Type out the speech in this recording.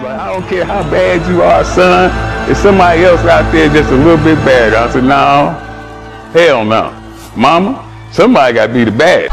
you. I don't care how bad you are, son. If somebody else out there just a little bit bad. I said, no, hell no. Mama, somebody got to be the bad.